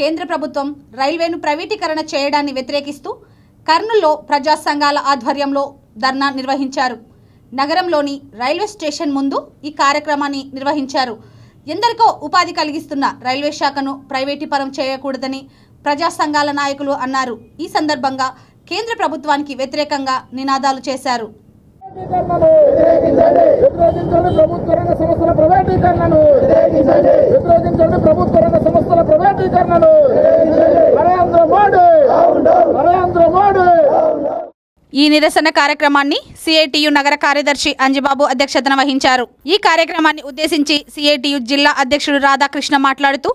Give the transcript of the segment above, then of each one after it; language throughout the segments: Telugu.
కేంద్ర ప్రభుత్వం రైల్వేను ప్రైవేటీకరణ చేయడాన్ని వ్యతిరేకిస్తూ కర్నూల్లో ప్రజా సంఘాల ఆధ్వర్యంలో ధర్నా నిర్వహించారు. నగరంలోని రైల్వే స్టేషన్ ముందు ఈ కార్యక్రమాన్ని నిర్వహించారు. ఎందరికో ఉపాధి కలిగిస్తున్న రైల్వే శాఖను ప్రైవేటీపరం చేయకూడదని ప్రజా సంఘాల నాయకులు అన్నారు. ఈ సందర్భంగా కేంద్ర ప్రభుత్వానికి వ్యతిరేకంగా నినాదాలు చేశారు వ్యతిరేకించండి ప్రభుత్వ రంగ సంస్థల ప్రైవేటీకరణను వ్యతిరేకించండి ప్రభుత్వ రంగ సంస్థల నరేంద్ర మోడీ నరేంద్ర మోడీ. ఈ నిరసన కార్యక్రమాన్ని సిఐటియు నగర కార్యదర్శి అంజిబాబు అధ్యక్షతన వహించారు. ఈ కార్యక్రమాన్ని ఉద్దేశించి సిఐటియు జిల్లా అధ్యక్షుడు రాధాకృష్ణ మాట్లాడుతూ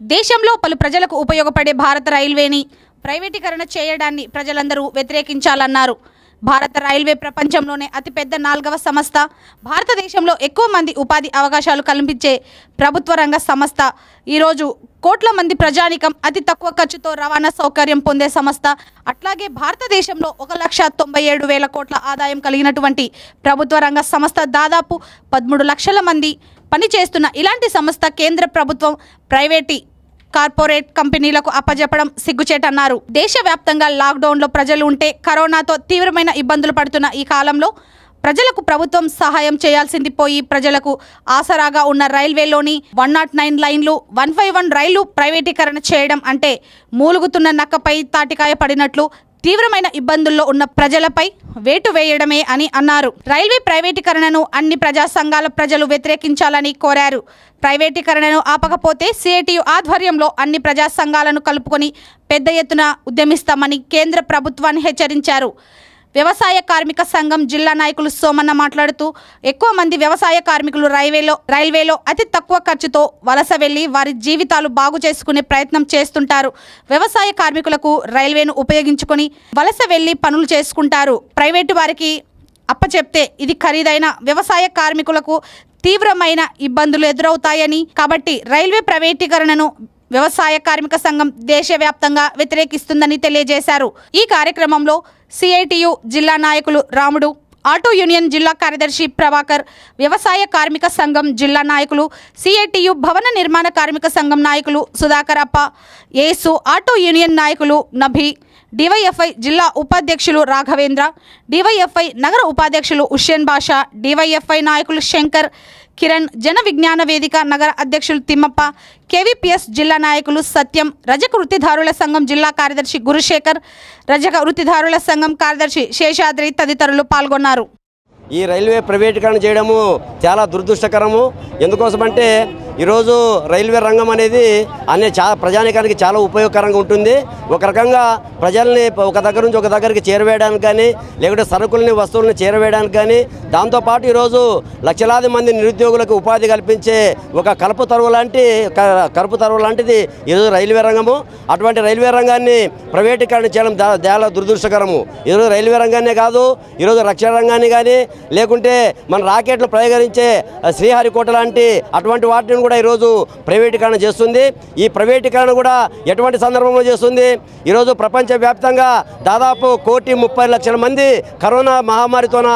దేశంలో పలు ప్రజలకు ఉపయోగపడే భారత రైల్వేని ప్రైవేటీకరణ చేయడాన్ని ప్రజలందరూ వ్యతిరేకించాలన్నారు. భారత రైల్వే ప్రపంచంలోనే అతిపెద్ద నాలుగవ సంస్థ. భారతదేశంలో ఎక్కువ మంది ఉపాధి అవకాశాలు కల్పించే ప్రభుత్వ రంగ సంస్థ. ఈరోజు కోట్ల మంది ప్రజానికం అతి తక్కువ ఖర్చుతో రవాణా సౌకర్యం పొందే సంస్థ. అట్లాగే భారతదేశంలో ఒక లక్ష తొంభై ఏడు వేల కోట్ల ఆదాయం కలిగినటువంటి ప్రభుత్వ రంగ సంస్థ దాదాపు పదమూడు లక్షల మంది పనిచేస్తున్న ఇలాంటి సంస్థ కేంద్ర ప్రభుత్వం ప్రైవేటీ కార్పొరేట్ కంపెనీలకు అప్పజెప్పడం సిగ్గుచేటన్నారు. దేశవ్యాప్తంగా లాక్డౌన్లో ప్రజలు ఉంటే కరోనాతో తీవ్రమైన ఇబ్బందులు పడుతున్న ఈ కాలంలో ప్రజలకు ప్రభుత్వం సహాయం చేయాల్సింది పోయి ప్రజలకు ఆసరాగా ఉన్న రైల్వేలోని వన్ నాట్ నైన్ లైన్లు వన్ ఫైవ్ వన్ రైళ్ళు ప్రైవేటీకరణ చేయడం అంటే మూలుగుతున్న నక్కపై తాటికాయ పడినట్లు తీవ్రమైన ఇబ్బందుల్లో ఉన్న ప్రజలపై వేటు వేయడమే అని అన్నారు. రైల్వే ప్రైవేటీకరణను అన్ని ప్రజా సంఘాల ప్రజలు వ్యతిరేకించాలని కోరారు. ప్రైవేటీకరణను ఆపకపోతే సిఐటియు ఆధ్వర్యంలో అన్ని ప్రజా సంఘాలను కలుపుకొని పెద్ద ఎత్తున ఉద్యమిస్తామని కేంద్ర ప్రభుత్వాన్ని హెచ్చరించారు. వ్యవసాయ కార్మిక సంఘం జిల్లా నాయకులు సోమన్న మాట్లాడుతూ ఎక్కువ మంది వ్యవసాయ కార్మికులు రైల్వేలో రైల్వేలో అతి తక్కువ ఖర్చుతో వలస వెళ్ళి వారి జీవితాలు బాగు చేసుకునే ప్రయత్నం చేస్తుంటారు. వ్యవసాయ కార్మికులకు రైల్వేను ఉపయోగించుకొని వలస వెళ్ళి పనులు చేసుకుంటారు. ప్రైవేటు వారికి అప్పచెప్తే ఇది ఖరీదైన వ్యవసాయ కార్మికులకు తీవ్రమైన ఇబ్బందులు ఎదురవుతాయని కాబట్టి రైల్వే ప్రైవేటీకరణను వ్యవసాయ కార్మిక సంఘం దేశవ్యాప్తంగా వ్యతిరేకిస్తుందని తెలియజేశారు. ఈ కార్యక్రమంలో సిఐటియు జిల్లా నాయకులు రాముడు ఆటో యూనియన్ జిల్లా కార్యదర్శి ప్రభాకర్ వ్యవసాయ కార్మిక సంఘం జిల్లా నాయకులు సిఐటియు భవన నిర్మాణ కార్మిక సంఘం నాయకులు సుధాకరప్ప ఏసు ఆటో యూనియన్ నాయకులు నభి డివైఎఫ్ఐ జిల్లా ఉపాధ్యక్షులు రాఘవేంద్ర డివైఎఫ్ఐ నగర ఉపాధ్యక్షులు హుషేన్ బాషా డివైఎఫ్ఐ నాయకులు శంకర్ కిరణ్ జన విజ్ఞాన వేదిక నగర అధ్యక్షులు తిమ్మప్ప కేవీపీఎస్ జిల్లా నాయకులు సత్యం రజక వృత్తిదారుల సంఘం జిల్లా కార్యదర్శి గురుశేఖర్ రజక వృత్తిదారుల సంఘం కార్యదర్శి శేషాద్రి తదితరులు పాల్గొన్నారు. ఈ రైల్వే ప్రైవేటీకరణ చేయడము చాలా దురదృష్టకరము. ఎందుకోసమంటే ఈరోజు రైల్వే రంగం అనేది అనే చా ప్రజానికానికి చాలా ఉపయోగకరంగా ఉంటుంది. ఒక రకంగా ప్రజల్ని ఒక దగ్గర నుంచి ఒక దగ్గరికి చేరవేయడానికి కానీ లేకుంటే సరుకుల్ని వస్తువులను చేరవేయడానికి కానీ దాంతోపాటు ఈరోజు లక్షలాది మంది నిరుద్యోగులకు ఉపాధి కల్పించే ఒక కలుపు తరువు లాంటి కలుపు తరువు లాంటిది ఈరోజు రైల్వే రంగము. అటువంటి రైల్వే రంగాన్ని ప్రైవేటీకరణ చేయడం చాలా దురదృష్టకరము. ఈరోజు రైల్వే రంగాన్నే కాదు ఈరోజు రక్షణ రంగాన్ని కానీ లేకుంటే మన రాకెట్లు ప్రయోగించే శ్రీహరికోట లాంటి అటువంటి వాటిని కూడా ఈరోజు ప్రైవేటీకరణ చేస్తుంది. ఈ ప్రైవేటీకరణ కూడా ఎటువంటి సందర్భంలో చేస్తుంది? ఈరోజు ప్రపంచవ్యాప్తంగా దాదాపు కోటి ముప్పై లక్షల మంది కరోనా మహమ్మారితోన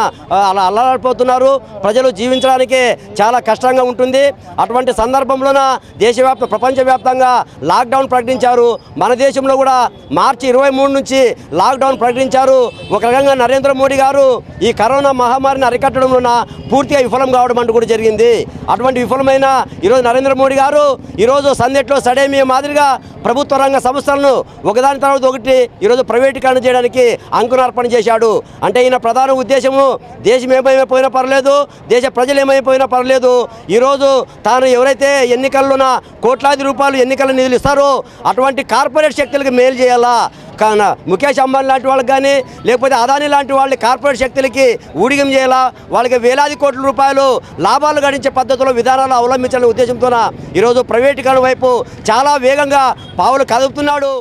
అలా అల్లాడిపోతున్నారు ప్రజలు జీవించడానికి చాలా కష్టంగా ఉంటుంది. అటువంటి సందర్భంలోన దేశవ్యాప్త ప్రపంచవ్యాప్తంగా లాక్డౌన్ ప్రకటించారు. మన దేశంలో కూడా మార్చి ఇరవై మూడు నుంచి లాక్డౌన్ ప్రకటించారు. ఒక రకంగా నరేంద్ర మోడీ గారు ఈ కరోనా మహమ్మారిని అరికట్టడంలోన పూర్తిగా విఫలం కావడం అంటూ కూడా జరిగింది. అటువంటి విఫలమైన ఈరోజు నరేంద్ర మోడీ గారు. ఈరోజు సందెట్లో సడేమి మాదిరిగా ప్రభుత్వ రంగ సంస్థలను ఒకదాని తర్వాత ఒకటి ఈరోజు ప్రైవేటీకరణ చేయడానికి అంకురార్పణ చేశాడు. అంటే ఈయన ప్రధాన ఉద్దేశము దేశం ఏమైపోయినా పర్లేదు దేశ ప్రజలు ఏమైపోయినా పర్లేదు. ఈరోజు తాను ఎవరైతే ఎన్నికల్లోన కోట్లాది రూపాయలు ఎన్నికల నిధులు ఇస్తారో అటువంటి కార్పొరేట్ శక్తులకు మేలు చేయాలా? కాన ముఖేష్ అంబానీ లాంటి వాళ్ళకి కానీ లేకపోతే అదానీ లాంటి వాళ్ళ కార్పొరేట్ శక్తులకి ఊడిగం చేయాలా? వాళ్ళకి వేలాది కోట్ల రూపాయలు లాభాలు గడించే పద్ధతిలో విధానాలు అవలంబించాలనే ఉద్దేశంతోన ఈరోజు ప్రైవేటీకరణ వైపు చాలా వేగంగా పావులు కదుపుతున్నాడు.